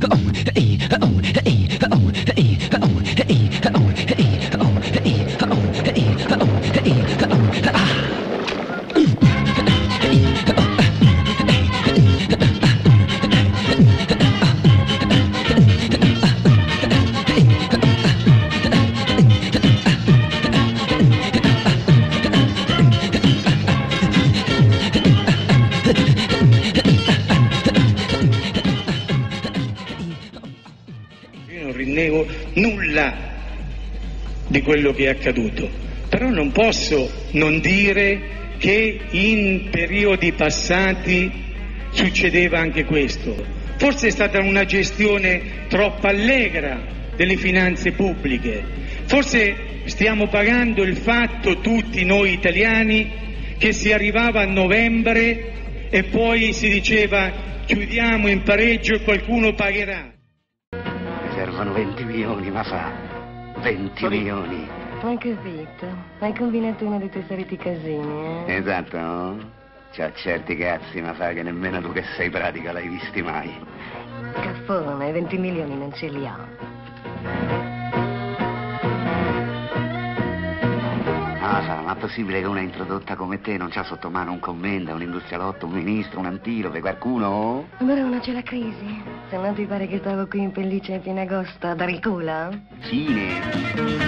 Ah! Io non rinnego nulla di quello che è accaduto, però non posso non dire che in periodi passati succedeva anche questo. Forse è stata una gestione troppo allegra delle finanze pubbliche, forse stiamo pagando il fatto tutti noi italiani che si arrivava a novembre e poi si diceva chiudiamo in pareggio e qualcuno pagherà. Servono 20 milioni, ma fa. 20 milioni. Hai capito? Hai combinato uno dei tuoi soliti casini, eh? Esatto, no? C'ha certi cazzi, ma fa che nemmeno tu che sei pratica l'hai visti mai. Caffone, 20 milioni non ce li ho. Possibile che una introdotta come te non c'ha sotto mano un commenda, un industrialotto, un ministro, un antilope, qualcuno? Bruno, c'è la crisi. Se non ti pare che stavo qui in pelliccia a fine agosto a dare il culo? Fine.